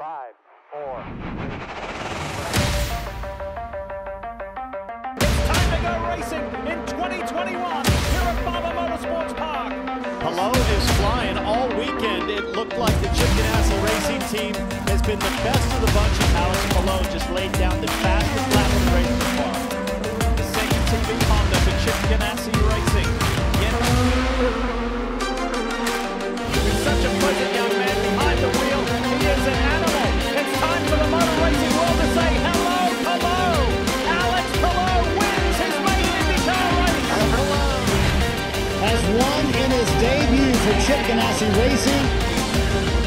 Five, four. Time to go racing in 2021 here at Barber Motorsports Park. Palou is flying all weekend. It looked like the Chip Ganassi racing team has been the best of the bunch, and Alex Palou just laid down the fastest lap of the race so far. The second TV Honda for Chip Ganassi for Chip Ganassi Racing.